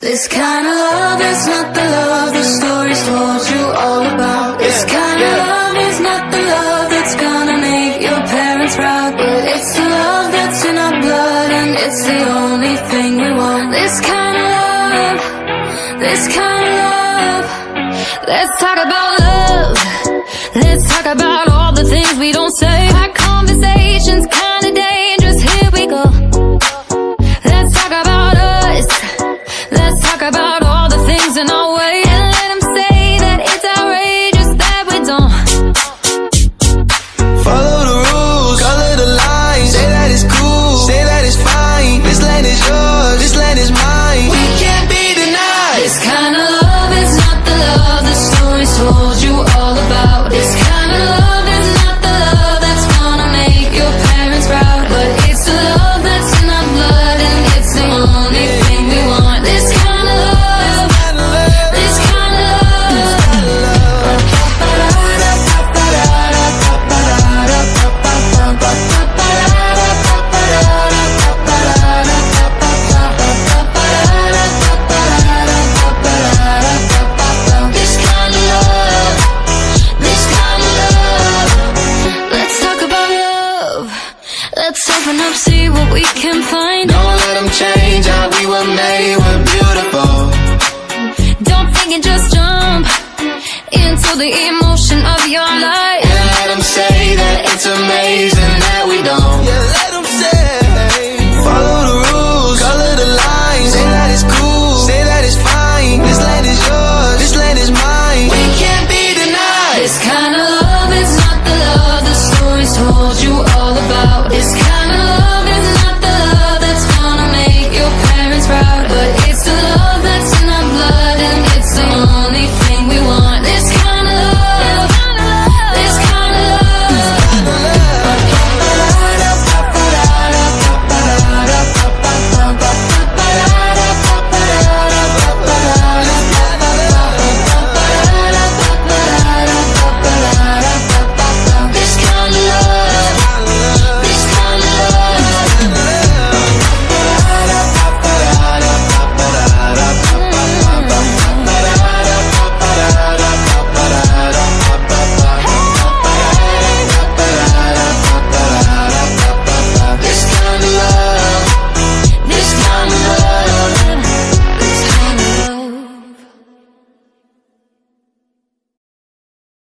This kind of love is not the love the stories told you all about. This kind of love is not the love that's gonna make your parents proud. But it's the love that's in our blood, and it's the only thing we want. This kind of love, this kind of love. Let's talk about love. Let's talk about all the things we don't say. Talk about all the things in our way. what we can find. Don't let them change how we were made, we're beautiful. Don't think and just jump Into the emotion of your love.